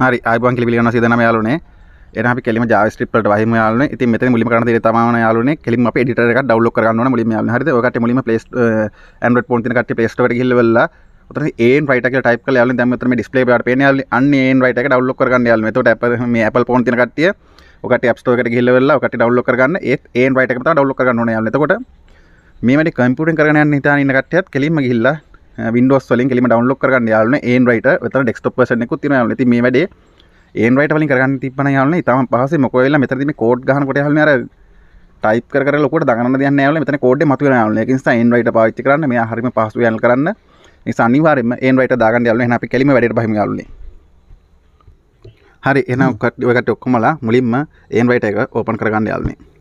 හරි අයිබන් කිලි පිළිගන්න සිදනම යාලුනේ එන අපි කෙලිම JavaScript වලට වහිමු යාළුවනේ ඉතින් මෙතන මුලින්ම කරන්න තියෙන්නේ තමයි යාළුවනේ කෙලින්ම අපි editor එකක් download කරගන්න ඕන මුලින්ම යාළුවනේ හරිද? ඔය කට්ටිය මුලින්ම play Android phone තියෙන කට්ටිය play store එකට ගිහිල්ලා වෙලා උතන AN writer කියලා type කරලා යාළුවනේ දැන් මෙතන මේ display එකට පේන්නේ යාළුවනේ අන්න AN writer එක download කරගන්න යාළුවනේ එතකොට Apple මේ Apple phone තියෙන කට්ටිය ඔය කට්ටිය App Store එකට ගිහිල්ලා වෙලා ඔය කට්ටිය download කරගන්න. ඒත් AN writer එක තමයි download කරගන්න ඕනේ යාළුවනේ එතකොට මේ වැඩි කම්පියුටරෙන් කරගෙන යන්න හිතාන ඉන්න කට්ටියත් කෙලින්ම ගිහිල්ලා Windows වලින් කෙලින්ම download කරගන්න යාළුවනේ AN writer එතන desktop version එකකුත් තියෙනවා යාළුවනේ ඉතින් මේ වැඩේ ඒන් රයිට වලින් කරගන්න තිබ්බන යාළුවනේ ඉතාලම පහසුයි. මොකෝ වෙලා මෙතනදී මේ කෝඩ් ගහනකොට යාළුවනේ අර ටයිප් කර කර ලොකුවට දගන්න දෙයක් නෑ යාළුවනේ මෙතන කෝඩ් එක මතුවෙන යාළුවනේ ඒක නිසා ඒන් රයිට පාවිච්චි කරන්න. මෙයා හරියම පහසුයි යන්න කරන්න. නිසා අනිවාර්යයෙන්ම ඒන් රයිට දාගන්න යාළුවනේ එහෙනම් අපි කෙලිම වැඩේට බහිමු යාළුවනේ හරි. එහෙනම් ඔය කට්ටිය ඔක්කොමලා මුලින්ම ඒන් රයිට එක ඕපන් කරගන්න යාළුවනේ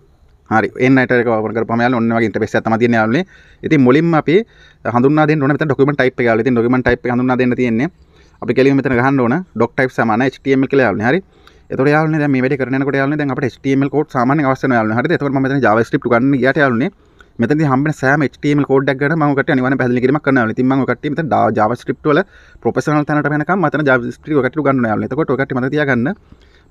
හරි. එන් අයිට එක ඕපන් කරපුවම යාළුවනේ ඔන්න වගේ ඉන්ටර්ෆේස් එකක් තමයි තියෙන්නේ යාළුවනේ. ඉතින් මුලින්ම අපි හඳුන්වා දෙන්න ඕනේ මෙතන ඩොකියුමන්ට් ටයිප් එක යාළුවනේ ඉතින් ඩොකියුමන්ට් ටයිප් එක හඳුන්වා දෙන්න තියෙන්නේ අපි කෙලින්ම මෙතන ගහන්න ඕන ඩොක් ටයිප් සමාන HTML කියලා යාළුවනේ. හරි. එතකොට යාළුවනේ දැන් මේ වැඩේ කරන යනකොට යාළුවනේ දැන් අපිට HTML කෝඩ් සාමාන්‍යයෙන් අවශ්‍ය වෙනවා යාළුවනේ. හරිද? එතකොට මම මෙතන JavaScript ගන්න ගියාට යාළුවනේ. මෙතනදී හම්බෙන සෑම HTML කෝඩ් එකක් ගන්න මම ඔකට අනිවාර්යෙන් පැහැදිලි කිරීමක් කරනවා යාළුවනේ. ඉතින් මම ඔය කට්ටිය මෙතන JavaScript වල ප්‍රොෆෙෂනල් තැනට වෙනකම් මතන JavaScript ඔය කට්ටිය ගන්නවා යාළුවනේ. එතකොට ඔය කට්ටිය මතක තියාගන්න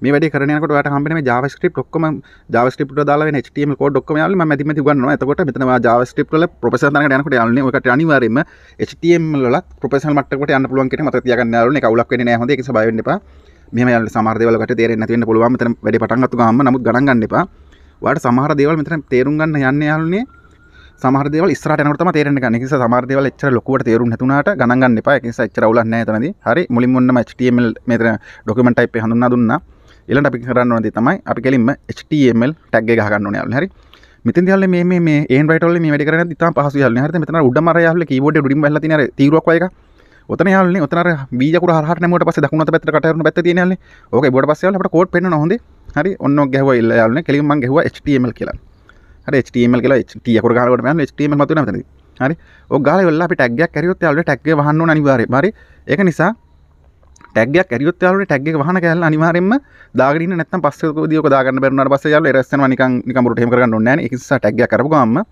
මේ වැඩේ කරන යනකොට ඔයාලට හම්බෙන මේ JavaScript ඔක්කොම JavaScript වල දාලා වෙන HTML කෝඩ් ඔක්කොම යාළුවනේ මම මැදි මැදි උගන්වනවා එතකොට මෙතන JavaScript වල ප්‍රොෆෙෂනල් තැනකට යනකොට යාළුවනේ ඔය කට්ටිය අනිවාර්යෙන්ම HTML වල ප්‍රොෆෙෂනල් මට්ටමකට යන්න පුළුවන් කියන මතක තියාගන්න යාළුවනේ ඒක අවුලක් වෙන්නේ නැහැ හොඳ ඒක නිසා බය වෙන්න එපා මෙහම යාල සමහර දේවල් ඔකට තේරෙන්නේ නැති වෙන්න පුළුවන් මෙතන වැඩි පටන් ගත්ත ගාම නමුත් ගණන් ගන්න එපා ඔයාලට සමහර දේවල් මෙතන තේරුම් ගන්න යන්න යාළුවනේ සමහර දේවල් ඉස්සරහට යනකොට තමයි තේරෙන්නේ ගන්න. ඒ නිසා සමහර දේවල් එච්චර ලොකුවට තේරුම් නැතුණාට ගණන් ගන්න එපා. ඒ නිසා එච්චර අවුලක් නැහැ එතනදී. හරි මුලින්ම ඔන්නම HTML මෙතන ඩොකියුමන්ට් ටයිප් එක හඳුන්වා දුන්නා. ඊළඟට අපි කරන්න ඕන දේ තමයි අපි කෙලින්ම HTML ටැග් එක ගහ ගන්න ඕනේ යාළුවනේ. හරි. මෙතෙන් යාළුවනේ මේ මේ මේ Android වල මේ වැඩ කරන්නේ ඉතාලම පහසු යාළුවනේ. හරිද? මෙතන උඩම අර යාළුවනේ කීබෝඩ් එක උඩින්ම වැහලා තියෙන අර තීරුවක් වගේ එකක්. ඔතන යාළුවනේ ඔතන අර බීජකුර හරහට නැමුවට පස්සේ දකුණු අත පැත්තට කටහරුණ පැත්තේ තියෙන යාළුවනේ. ඕක ඉබුවට පස්සේ යාළුවනේ අපිට කෝඩ් පෙන්වනවා හොඳේ. හරි. ඔන්න ඔක් ගැහුවා ඉල්ල යාළුවනේ. කෙලින්ම මම ගැහුවා HTML කියලා. හරි HTML කියලා T අකුර ගහනකොට මම HTML මතුවෙනවා මෙතනදී. හරි. ඔක් ගාලා ඉවරලා අපි ටැග් එකක් කරියොත් යාළුවනේ ටැග් එක වහන්න ඕන අනිවාර්යයෙන්. හරි. ඒක නිසා ටැග්යක් ඇරියොත් යාළුවනේ ටැග් එක වහන කැල්ල අනිවාර්යෙන්ම දාගෙන ඉන්න නැත්නම් පස්සේ කොහොමද ඔක දාගන්න බැරුණාට පස්සේ යාළුවෝ එරස් වෙනවා නිකන් නිකන් බුරුට එහෙම කරගන්න ඕනේ නැහැ නේ. ඒක නිසා ටැග් එකක් කරපු ගමන්ම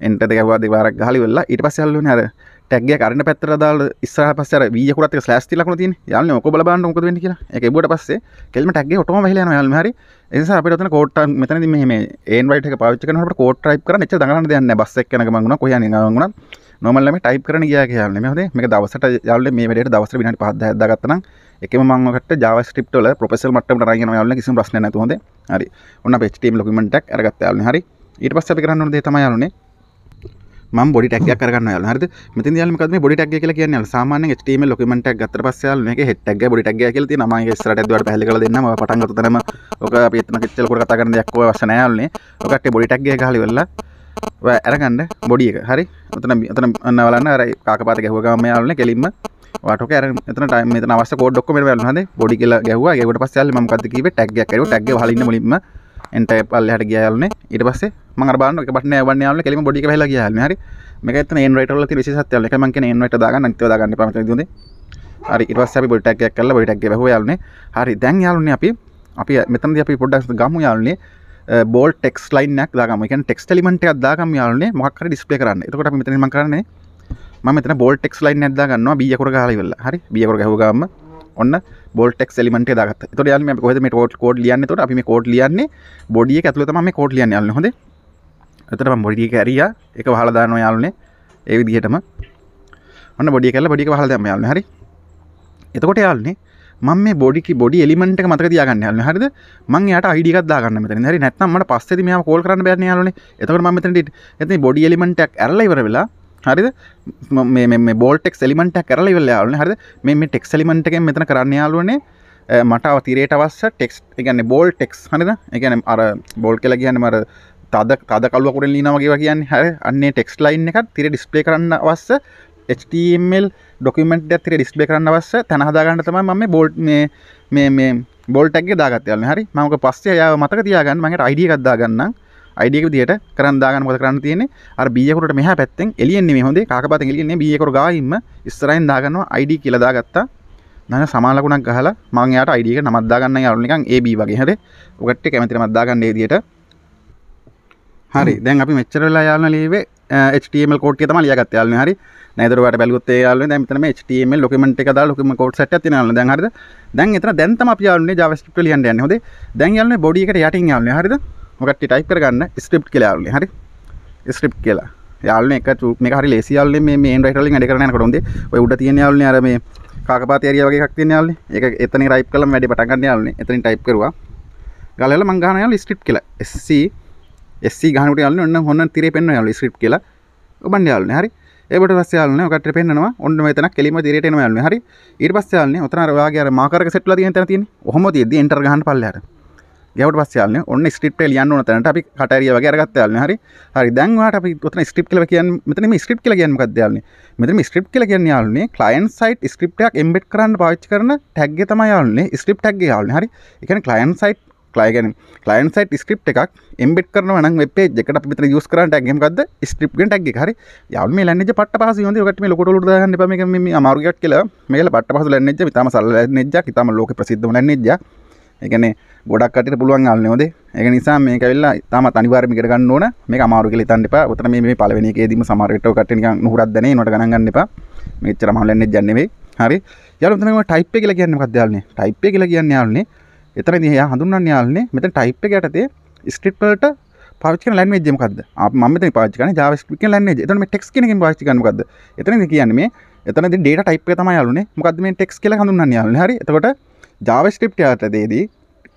එන්ටර් එක ගැහුවා දෙපාරක් ගහලා ඉවරලා ඊට පස්සේ යාළුවනේ අර ටැග් එක අරින්න පැත්තට දාලා ඉස්සරහ පස්සේ අර V අකුරත් එක ස්ලෑෂ් තියලා ලකුණ තියෙන්නේ. යාළුවනේ ඔක බල බලන්න මොකද වෙන්නේ කියලා. ඒක එබුවට පස්සේ කෙල්ම ටැග් එක ඔටෝම වෙහිලා යනවා යාළුවනේ හරි. ඒ නිසා අපිට ඔතන කෝඩ් මෙතනදී මේ මේ ඒන් රයිට් එක පාවිච්චි කරනකොට අපිට කෝඩ් ටයිප් කරන්න එච්චර දඟලන්න දෙයක් නැහැ. බස් එක යන ගමන් වුණා කොහේ යන ගමන් වුණා නොමල් ළමයි ටයිප් කරන්න ගියා කියලා නේ. මේ හොඳේ මේක දවසට යාළුවනේ මේ වැඩේට දවසට විනාඩි 5 10ක් දාගත්තා නම් එකම මම ඔකට JavaScript වල ප්‍රොෆෙෂනල් මට්ටමට අරන් යනවා යාළුවනේ කිසිම ප්‍රශ්නයක් නැතුව හොඳේ. හරි. ඔන්න අපි HTML ડોකියුමන්ට් එකක් අරගත්තා යාළුවනේ. හරි. ඊට පස්සේ අපි කරන්න ඕන දේ තමයි යාළුවනේ මම බොඩි ටැග් එකක් කරගන්නවා යාළුවනේ. හරිද? මෙතෙන්දී යාළුවනේ මොකද්ද මේ බොඩි ටැග් එක කියලා කියන්නේ යාළුවනේ. සාමාන්‍යයෙන් HTML ડોකියුමන්ට් එකක් ගත්තට පස්සේ යාළුවනේ මේකේ හෙඩ් ටැග් එක බොඩි ටැග් එක කියලා තියෙනවා. මම ඒක ඉස්සරහට ඇද්දුවාට පැහැදිලි කරලා දෙන්නම්. ඔය පටන් ගත්ත තැනම ඔක අපි එතන කෙච්චල කොට කතා කරන දෙයක් ඔය අවශ්‍ය නැහැ යාළුවනේ. ඔය කට්ටිය බොඩි ටැග් එක ගහලා ඉවරලා ඔය අරගන්න බොඩි එක. හරි? ඔතන ඔතන අන්න බලන්න අර කාකපාත ගැහුව ගමන් යාළුවනේ කෙලින්ම ඔයාට ඔක අර එතන ටයිම් මෙතන අවශ්‍ය කෝඩ් ඔක්කොම මෙතන බලන්න හදේ. බොඩි කියලා ගැහුවා. ඒකට පස්සේ යාළුවනේ මම මොකද්ද කිව්වේ ටැග් එකක් කරුවා. ටැග් එක වහලා ඉන්න මුලින්ම එන්ටර් පල්ලෙහාට ගියා යාළුවනේ. ඊට පස්සේ මම අර බලන්න එක බටන් එක යවන්න යාළුවනේ කෙලින්ම බොඩි එක වැහිලා ගියා යාළුවනේ. හරි? මේක ඇත්තන ඒන් රයිට් වල තියෙන විශේෂත්වය යාළුවනේ. ඒක මම කියන්නේ ඒන් රයිට් දාගන්න අනිත්ව දාගන්න එපා මෙතනදී හොඳේ. හරි ඊට පස්සේ අපි බොඩි ටැග් එකක් කරලා බොඩි ටැග් එක වැහුවා යාළුවනේ. හරි දැන් යාළුවනේ අපි අපි මෙතනදී අපි පොඩ්ඩක් ගමු යාළුවනේ. බෝල් ටෙක්ස් ලයින්යක් දාගම එක ටෙක්ස් ලිමට එකක් දාගම යාලනේ මොක්කර ඩිස්පේ කරන්න එතකොට මෙතන ම කරන්නේ ම මෙතන බෝල් ටෙක්ස් ලයින් ඇදදාගන්න බියකොර හලවෙල්ල හරි බියකොර හගම ඔන්න බෝල්ටෙක් එලිමට දාගත් තොට යාල කොද මේ ටෝට් කෝඩ් ලියන්න තොට අපි කෝඩ් ලියන්නේ බොඩිය ඇතුලතම මේ කෝඩ් ලියන්න යාලන හොඳ එතට බොඩිය කැරිය එක හලදාන යාලනේ ඒ විදිහටම. ඔන්න බොඩිය කල්ල බොඩික හල දම යාලන හරි? එතකොට යාලනේ මම මේ බොඩි බොඩි එලිමෙන්ට් එක මතක තියාගන්න යාළුවනේ හරිද? මම එයාට ID එකක් දාගන්න මෙතන හරි? නැත්නම් මට පස්සේදී මෙයාව කෝල් කරන්න බෑනේ යාළුවනේ එතකොට මම මෙතනදී එතන බොඩි එලිමෙන්ට් එකක් ඇරලා ඉවර වෙලා හරිද? මේ මේ බෝල් ටෙක්ස් එලිමෙන්ට් එකක් ඇරලා ඉවරලා යාළුවනේ හරිද? මේ මේ ටෙක්ස් එලිමෙන්ට් එකෙන් මෙතන කරන්න යාළුවනේ. මට අව තිරයට අවශ්‍ය ටෙක්ස් ඒ කියන්නේ බෝල් ටෙක්ස් හරිද? ඒ කියන්නේ අර බෝල් කියලා කියන්නේ අර තද තද කළුව කුරෙන් ලියනවා වගේ කියන්නේ. හරි. අන්නේ ටෙක්ස්ට් ලයින් එකක් තිරේ ඩිස්ප්ලේ කරන්න අවශ්‍ය. HTML ඩොකමෙන්ට් ඇතිර ඩිස්පලේ කරන්න අවස්ස තැන හදාගන්න තමයි මම බෝල්් මේ මේ මේ බෝල්ටක් දාගත්තයල හරි. මක පස්සේ යාව මතක තියාගන්න. මට අයිඩිය එකක්දාගන්න අයිඩියක දිට කරන්දාගන්න මොද කරන්න තියෙන අර බියකොට මෙහ පැත්තෙන් එලියන්නේ හොඳේ. කාපත එලියන්නේ බියකොර ගායිම ස්තරයින් දාගන්නවා අයිඩ කියලදාගත්තා දන සමාලකුණක් ගහලා මංයාට අයිඩියක නමත්දාගන්න යරුනිකන් ඒබ වගේ. හද ඔකට කැමතිර මත්දාගන්න ඒදියට හරි. දැන් අපි මෙච්චරලා යාලන ලීවේ. HTML කෝඩ් එක තමයි ලියාගත්තේ යාළුවනේ හරි. නේද ඔයාලට බැලුවොත් ඒ යාළුවනේ දැන් මෙතන මේ HTML ડોකියුමන්ට් එක දාලා ડોකියුමන්ට් කෝඩ් සෙට් එකක් තියෙනවා යාළුවනේ දැන් හරිද? දැන් එතන දැන් තමයි අපි යාළුවනේ JavaScript ලියන්න යන්නේ. හොඳේ. දැන් යාළුවනේ බොඩි එකට යටින් යාළුවනේ හරිද? මොකක්ද ටයිප් කරගන්න ස්ක්‍රිප්ට් කියලා යාළුවනේ හරි? ස්ක්‍රිප්ට් කියලා. යාළුවනේ එක මේක හරි ලේසි යාළුවනේ මේ මේන් රයිටර් වලින් වැඩ කරන්න යනකොට හොඳේ. ඔය උඩ තියෙන යාළුවනේ අර මේ කාකපාත ඇරියා වගේ එකක් තියෙන යාළුවනේ ඒක එතනින් ටයිප් කළාම වැඩි පටන් ගන්න යාළුවනේ එතනින් ටයිප් කරුවා. ගලලා මං ගහන යාළුවනේ ස්ක්‍රිප්ට් කියලා. SC SC ගහනකොට යාළුවනේ ඔන්න හොන්න තිරේ පෙන්වන යාළුවනේ ස්ක්‍රිප්ට් කියලා. ඔබන්නේ යාළුවනේ හරි. ඒකට පස්සේ යාළුවනේ ඔකට පෙන්නනවා. ඔන්න මෙතන කෙලිම තිරේට එනවා යාළුවනේ හරි. ඊට පස්සේ යාළුවනේ ඔතන අර ඔයාගේ අර මාකර් එක සෙට්ලා තියෙන තැන තියෙන්නේ. ඔහොම තියෙද්දි එන්ටර් ගහන්න පල්ලෙහාට ගැවට පස්සේ යාළුවනේ ඔන්න ස්ක්‍රිප්ට් එක ලියන්න ඕන තැනට අපි කට ඇරියා වගේ අරගත්තා යාළුවනේ හරි. හරි. දැන් ඔයාලට අපි ඔතන ස්ක්‍රිප්ට් කියලා කියන්නේ මෙතන මේ ස්ක්‍රිප්ට් කියලා කියන්නේ මොකක්ද යාළුවනේ මෙතන මේ ස්ක්‍රිප්ට් කියලා කියන්නේ යාළුවනේ ක්ලයන්ට් සයිට් ස්ක්‍රිප්ට් එකක් එම්බෙඩ් කරන්න පාවිච්චි කරන ටැග් එක තමයි යාළුවනේ ස්ක්‍රිප්ට් ටැග් එක යාළුවනේ හරි. ඒ කියන්නේ ක්ලයන්ට් සයිට් ක්ලයිගන කලයින් සයිට ස්ක්‍රප් එකක් එම්බෙට කරන නම් වෙපේ එකට පිත යස් කරට ඇගමකක්ද ස්ක්‍රප් ටක් හරි. යම ලන්න පට පස ොද කට ලොකොට ද පම අමාරුගක් කියල. මේල පට පස ලන්න තම සල්ල නෙජ තම ලෝක ප්‍රසිද්ධ නෙජ එකන ගොඩක්ට පුළුවන් න්න ෝද එක නිසා මේ කවෙල්ලා තම තනිවාරමික ගන්න ඕන. මේ අමාරු කෙ තන්ට උතර මේ පලවෙනි ේදීම සමාරට කට නුරත්දන නට ගන්න එපා. මෙච්චර මහලන්න ජන්නෙවේ හරි. යලතම ටයිප් කියල කියන්න කදයාලන්නේ ටයිප් කියල කියන්න යාලන්නේ එතන දිහා හඳුන්වන්න යාලනේ මෙතන ටයිප් එක යටතේ ස්ක්‍රිප්ට් වලට පාවිච්චි කරන ලැන්ග්වේජ් එක මොකද්ද? මම මෙතන පාවිච්චි කරන්නේ JavaScript කියන ලැන්ග්වේජ්. එතන මේ ටෙක්ස්ට් කියන එකෙන් පාවිච්චි කරන්නේ මොකද්ද? එතනදී කියන්නේ මේ එතනදී data type එක තමයි යාළුනේ. මොකද්ද මේ ටෙක්ස්ට් කියලා හඳුන්වන්නේ යාළුනේ. හරි. එතකොට JavaScript යටතේදී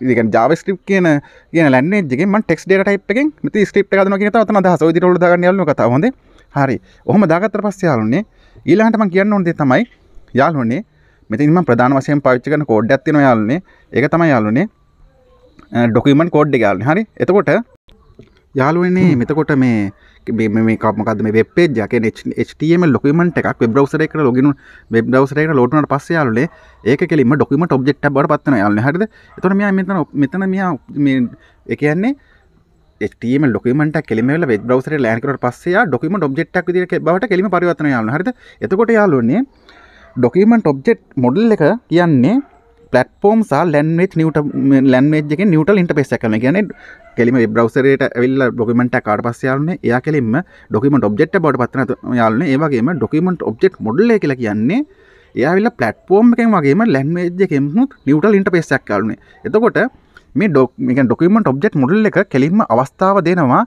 ඉතින් JavaScript කියන කියන ලැන්ග්වේජ් එකෙන් මම ටෙක්ස්ට් data type එකෙන් මෙතන ස්ක්‍රිප්ට් එක හදනවා කියන තව තන අදහස. ඔය විදිහට ඔයාලා දාගන්න යාළුනේ කතාව. හොඳේ. හරි. ඔහොම දාගත්තට පස්සේ යාළුනේ ඊළඟට මම කියන්න ඕන දේ තමයි යාළුවනේ මෙතින් මම ප්‍රධාන වශයෙන් පාවිච්චි කරන කෝඩ් එකක් තියෙනවා යාළුනේ. ඒක තමයි යාළුනේ ඩොකමන් කෝඩ් යාලන හරි? එතකොට යාලුවනේ මෙතකොට මේ මේ කමකද මේ වෙබ්පේජ් ටම ලොකමට එකක්? වෙබ්‍රවසර එක ලොගෙන වෙබ්‍රවසරක ලෝටනට පස්ස යාලේ ඒක කෙලිම ඩොකමට ඔබ්ෙක්් බට පත්න යාලන හරිද? එතන මෙයා මෙතන මෙතන මෙයා එකන්නේ ටම ලොකමට කෙලිමල වෙබ් බවසර ලෑනකට පස්සේ ඩොකමට ඔබ්ෙක්්ක් විදිර බවට කෙලිම පරිවත්න යාලන හරිද? එතකොට යාලුවන්නේ ඩොකමට ඔබ්ෙක්් මොඩල් එක කියන්නේ පලටෆෝම් සා ලැන්වෙච් නිට ලැන්වේජ් නිවටල් ඉන්ටපෙස් කන කියන කෙලිම බ්‍රවසරට ඇවිල් ඩොකමට කාට පස්සයාලන එයා කෙලින්ම ඩොකමට ඔබ්ෙක්් බට පත්න යාලන ඒවගේම ඩොකමට ඔබ්ෙක්් මොඩල්ල කියලා කියන්නේ එයාවිල්ල පලටෆෝර්ම් එකෙන් වගේම ලැන්වේජ් එකෙමුත් නිවටල් ඉන්ටපෙස්සක් කාලන එතකොට මේ ඩොක් ඩොකමට ඔබ්ෙක්් මොඩල් එක කෙලින්ම අවස්ථාව දෙනවා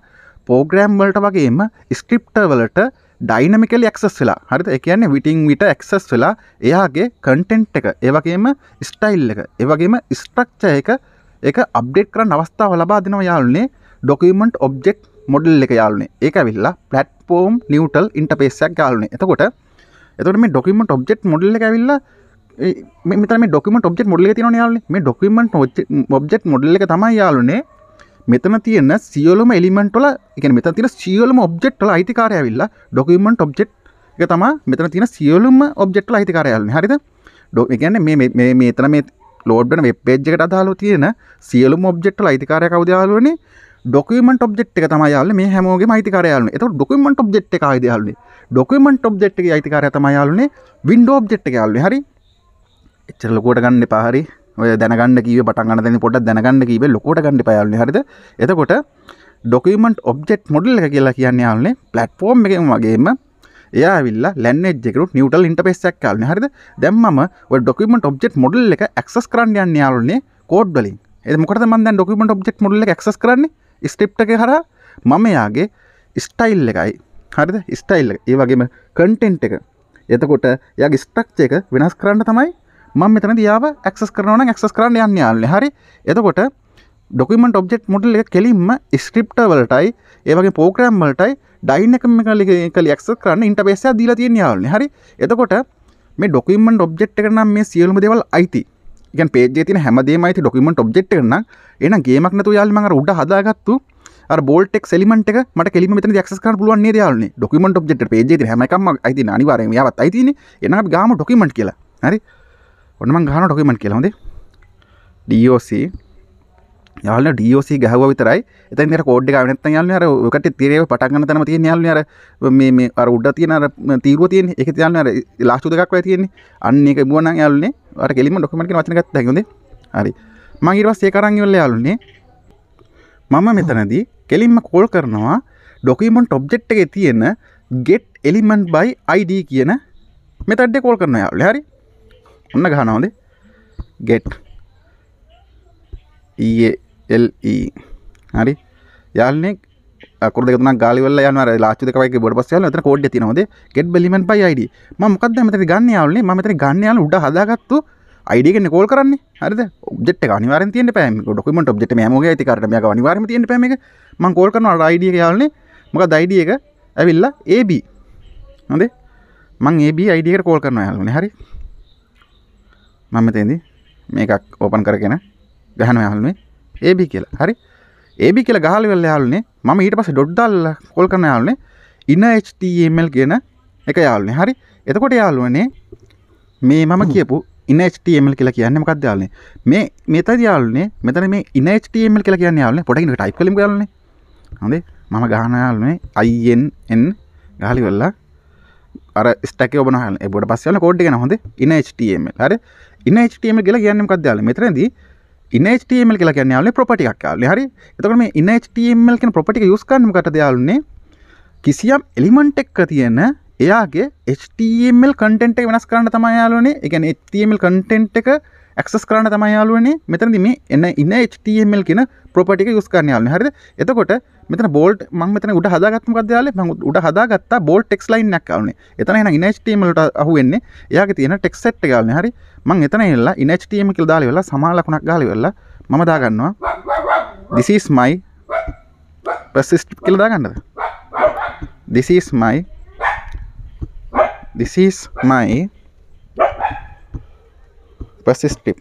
පෝග්‍රෑම් වලට වගේම ස්ක්‍රිප්ට වලට ඩයිනමිකල් එක්සස් වෙලා. හරිත එකන්නේ විටිං විට එක්සස් වෙලා එයාගේ කන්ටෙන්ට් එක ඒවගේම ස්ටයිල් එක ඒවගේම ස්ට්‍රක්ච එක එක අප්ඩේට් කරන්න අවස්ථාව ලබා දෙනවා යාලුනේ ඩොකමන්ට් ඔබ්ජෙක්් මොඩල් එක යාලුනේ ඒක විල්ලා පලට්ෆෝම් නිවටල් ඉන්ටපේසක් යාලුනේ එතකොට එතට මේ ඩොකමට ඔබ්ජෙක්් මොඩල් එක ඇවිල්ලා මෙතම ඩොකමට ඔබ්ෙක් මොඩල තින යාලන මේ ඩොකමට ඔබ්ෙක් මොඩල් එක තමයි යාලුනේ මෙතන තියෙන සියලුම එලිමෙන්ට්වල එක මෙත තින සියලුම ඔබ්ෙක්්ල අයිතිකාරයවිල්ලා ඩොකමට ඔබ්ෙක්් එක තම මෙතන තියෙන සියලුම ඔබ්ෙක්්ල අයිතිකාරයල්න හරිද? ඩො ගැන මේ මේතන මේ ලෝඩන වෙබ්පේජ්කට අදාලු තියෙන සියලුම ඔබ්ෙක්්ල අයිතිකාරය කවදයාලුවනේ ඩොකමට ඔබ්ෙක්් එක තමයියාල මේ හැමෝගේ අයිතිකාරයාලන එත ඩොකමට ඔබ්ෙක්් එක අයිදයාලන්නේ ඩොකමට ඔබ්ෙක්් එක අයිතිකාරය තමයියාලනේ වින්ඩෝ ඔබ්ෙක්් එක යාලන හරි? එච්චරලකොට ගන්න පාහරි ඔය දැනගන්න කීව පටන් ගන්න පොට දැනගන්න කීව ලොකොට ගන්න පයල්න හරිද? එතකොට ඩොකමට ඔබ්ෙක්් මොඩල් එක කියලා කියන්න යාලන්නේ පලට්ෆෝර්ම් එකම වගේම එයාවිල්ල ලැන්නෙජෙකරු නිවටල් ඉන්ටපෙස්සක් කාලන හරිද? දැම්මම ඩොකමට ඔබ්ෙක්් මොඩල් එක ක්සස් කරන්න යන්න යාලුන්නේ කෝඩ් වලින්. එ මොකට මන්ද ඩොකමට ඔබ්ෙක්් මොඩල් එක ක්සස් කරන්නේ? ස්ටිප් එක හර මම යාගේ ස්ටයිල් එකයි. හරිද? ස්ටයිල් ඒ වගේම කන්ටෙන්ට් එක. එතකොට යාගේ ස්ටක්ච එක වෙනස් කරන්න තමයි ම මෙතන දියාව ඇක්සස් කරනවන ඇක්සස් කරන්න යන්න යාලන හරි? එතකොට ඩොකමට ඔබ්ෙක්් මොඩල් එක කෙලින්ම ස්ක්‍රප්ට වලටයි ඒවගේ පෝග්‍රම් වලටයි ඩයිනකම කලි කල ක්ස කරන්න ඉන්ටබේස දීලා තිය යාලන හරි? එතකොට මේ ඩොකමට ඔබ්ෙක්් කරනම් මේ සියලුම දෙවල් අයිති. ගන් පේජ තින හැමදේමයිති ඩොකමට ඔබ්ෙක්් කරන්න එන ගේමක්නතු යාල්මඟ උඩ හදාගත්තු බෝල්ටෙක් සෙලිමට මට කෙලිම මෙත ක්ස් කර පුළුවන් යාලන ඩොකමට ඔබ්ෙක්් පේජ හැමකම අයිති අනිවාරම යාවත් අයිතින එන ගාම ඩොකමට කියලා. හරි? ඔන්නම ගහන ඩොකමට කියලහොද DOC යාල ඩෝC ගහව විතරයි. එත නිර කෝඩ් ගනත යාල අර කට තිරේ පටගන්න තන තිය යාල අර මේ අර උඩ තියන තීරුව තියෙන් එක තියන්න ලාස්තු දෙකක් තියෙන්නේ. අන්න එක බුවන යාලන්නේ අර කෙලිම ඩොකමට වචනගත් දැකද හරි. මගේවස් ඒ කරංගවල්ල යාලුන්නේ මම මෙතනදී කෙලින්ම කෝල් කරනවා ඩොකමන්ට් ඔබ්ජෙක්් එක තියෙන ගෙට් එලිමන්ට් බයි අයිඩ කියන මෙතඩ්ඩ කෝල් කරන යාල හරි. ඔන්න ගහනවද ගෙට් ඒල් හරි. යාල්නෙක් අකුර දෙකන ගාලිවල යන ලාචකයි බොඩ පස්සල ත කෝඩ් තිනවද ගෙට බලිමෙන් පයි අයිඩ මොකක්ද මෙතර ගන්න යාලනේ? මතර ගන්නයාල උඩ හදාගත්තු අයිඩගෙන කෝල් කරන්න. හරද? ඔබෙට අනිවාර තිය පෑම ඩොකමට ඔබෙට මෝග ඇති කරම අනිවාර තිය පැම මං කෝල් කරන අයිඩිය යාලනේ. මොක දයිඩිය එක? ඇවිල්ලා ඒබ හොඳේ. මං ඒබ අයිඩියට කෝල් කරන යාලන. හරි. මම තේදී මේකක් ඕපන් කරගෙන ගහන යාලුනේ ඒබි කියලා. හරි? ඒබි කියල ගහල වෙල්ල යාලුනේ ම ඊට පස ඩොඩ්දල් කොල් කරන යාලුනේ ඉන්න HTML කියන එක යාලුනේ හරි? එතකොට යාලුවනේ මේ මම කියපු ඉනHTML කියලා කියන්න මොකක්ද යාලුනේ මේ මෙත යාලුනේ මෙතන මේ ඉනHTML කියලා කියන්න යාලුනේ පොඩකින් ටයිප් කලින් යාලුනේ හොඳේ? මම ගහන යාලුනේ INN ගහලි වෙල්ලා අර ස්ටක ඔබන බොට පස්සල කෝඩ් ගෙන හොඳ? ඉන්න HTML හරි? ඉන්න HTML කියලා කියන්නම් කදයාල මෙතරදී ඉන්න HTML කියලා කියන්නේ යාළුවනේ ප්‍රොපර්ටි එකක් යාළුවනේ හරි? එතකොට මේ ඉන්න HTML කියන ප්‍රොපර්ටි එක යූස් කරන්න මොකටද යාළුවනේ කිසියම් එලිමන්ට් එකක තියෙන එයාගේ HTML කන්ටෙන්ට් එක වෙනස් කරන්න තමයි යාළුවනේ ඒ කියන්නේ HTML කන්ටෙන්ට් එක ඇක්සස් කරන්න තමයි යාළුවනේ මෙතනදි මේ එන ඉන්න HTML කියන ප්‍රොපර්ටි එක යූස් කරන්න යාළුවනේ හරිද? එතකොට මෙතන බෝල්ට් මම මෙතන උඩ හදාගත්ත මොකක්ද යාළුවනේ මම උඩ හදාගත්තා බෝල්ට් ටෙක්ස්ට් ලයින් එකක් යාළුවනේ එතන එහෙනම් ඉන්න HTML වලට අහුවෙන්නේ. එයාගේ තියෙන ටෙක්ස්ට් සෙට් එක යාළුවනේ හරි? මං එතන එල්ලා ඉන්න HTML කියලා දාලා ඉවරලා සමාන ලකුණක් ගහලා ඉවරලා මම දාගන්නවා. This is my persist කියලා දාගන්නද? This is my this is my persist tip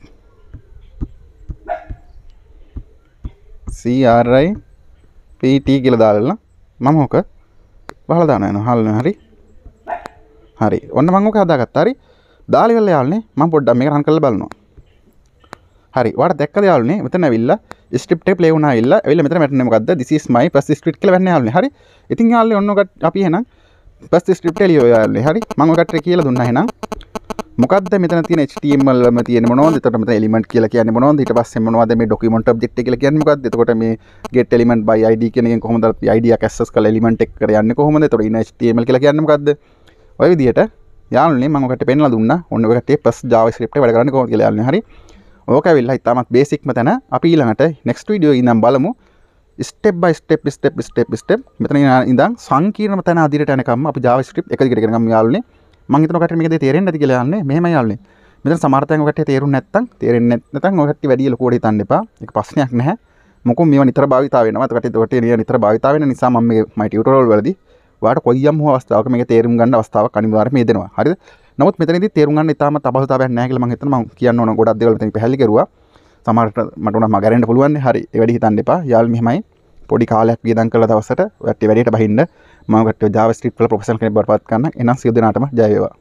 CRI PT කියලා දාලා මම ඕක බහලා දාන යනවා හල්න හරි? හරි. ඔන්න මම ඕක හදාගත්තා. හරි? දාලා ඉවරලා යාළුනේ. මම පොඩ්ඩක් මේක රන් කරලා බලනවා. හරි. වාට දැක්කද යාළුනේ? මෙතන ඇවිල්ලා ස්ක්‍රිප්ට් එක ප්ලේ වුණා ඇවිල්ලා. ඇවිල්ලා මෙතන වැටෙන්නේ මොකද්ද? This is my first script කියලා වැන්නේ යාළුනේ. හරි? ඉතින් යාළුනේ ඔන්න ඔකට අපි එහෙනම් first script එළියෝ යාළුනේ. හරි? මම ඔකට කියලා දුන්නා එහෙනම්. මොකක්ද මෙතන තියෙන HTML වලම තියෙන මොනවද? එතකොට මෙතන element කියලා කියන්නේ මොනවද? ඊට පස්සේ මොනවද මේ document object එක කියලා කියන්නේ මොකක්ද? එතකොට මේ get element by id කියන එකෙන් කොහොමද අපි id එක access කරලා element එකට යන්නේ කොහොමද? එතකොට in HTML කියලා කියන්නේ මොකක්ද? ඔය විදිහට යාළුනේ මම ඔකට පෙන්ලා දුන්නා. ඔන්න ඔය කට්ටිය plus JavaScript එක වැඩ කරන්නේ කොහොමද කියලා යාළුනේ. හරි. ඕක ඇවිල්ලා ඉතාමත් බේසික්ම තැන අපි ඊළඟට next video ඉඳන් බලමු. Step by step step step step මෙතන ඉඳන් සංකීර්ණ තැන අදිරට යනකම් අපි JavaScript එක දිගට ගෙනගමු යාළුනේ. මං හිතන කට මේක තේරෙන්නේ නැති කියලා යන්නේ මෙහෙම යාළුනේ. මෙතන සමහර තැන් ඔකට තේරුන්නේ නැත්තම් තේරෙන්නේ නැත්නම් ඔකට වැඩි ලොකුවට හිතන්න එපා. ඒක ප්‍රශ්නයක් නැහැ. මොකද මේවා නිතර භාවිතා වෙනවා. ඒකට ඔකට නිතර භාවිතා වෙන නිසා මම මේ මයි ටියුටෝරියල් වලදී ඔයාලට කොයියම් හෝ අවස්ථාවක මේක තේරුම් ගන්න අවස්ථාවක් අනිවාර්යයෙන්ම දෙනවා. හරිද? නමුත් මෙතනදී තේරුම් ගන්න ඉතාමත් අපහසුතාවයක් නැහැ කියලා මම හිතනවා. මම කියන්න ඕන ගොඩක් දේවල් මෙතන පැහැදිලි කරුවා. සමහරට මට උනත් මගරෙන්න පුළුවන්. හරි. ඒ වැඩි හිතන්න එපා. යාල් මෙහෙමයි. පොඩි කාලයක් වියදම් කළ දවසට වැටි වැඩියට බහින්න මම කට ජාවස්ක්‍රිප්ට් වල ප්‍රොෆෙෂනල් කෙනෙක් බවට පත් කරන්න. එනම් සියලු දෙනාටම ජය වේවා.